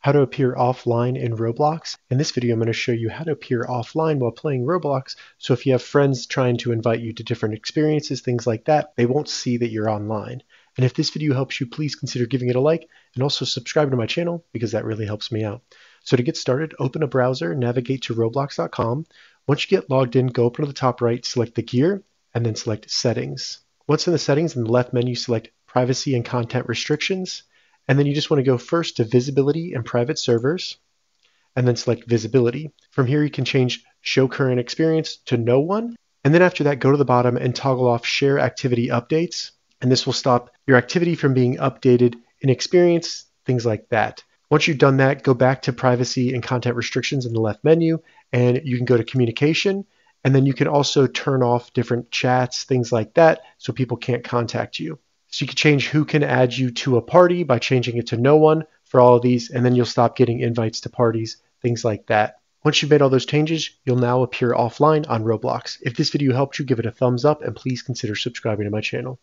how to appear offline in Roblox. In this video, I'm going to show you how to appear offline while playing Roblox. So if you have friends trying to invite you to different experiences, things like that, they won't see that you're online. And if this video helps you, please consider giving it a like and also subscribe to my channel because that really helps me out. So to get started, open a browser, navigate to roblox.com. Once you get logged in, go up to the top right, select the gear, and then select settings. Once in the settings, in the left menu, select privacy and content restrictions. And then you just want to go first to visibility and private servers, and then select visibility. From here, you can change show current experience to no one. And then after that, go to the bottom and toggle off share activity updates. And this will stop your activity from being updated in experience, things like that. Once you've done that, go back to privacy and content restrictions in the left menu, and you can go to communication. And then you can also turn off different chats, things like that, so people can't contact you. So you can change who can add you to a party by changing it to no one for all of these, and then you'll stop getting invites to parties, things like that. Once you've made all those changes, you'll now appear offline on Roblox. If this video helped you, give it a thumbs up and please consider subscribing to my channel.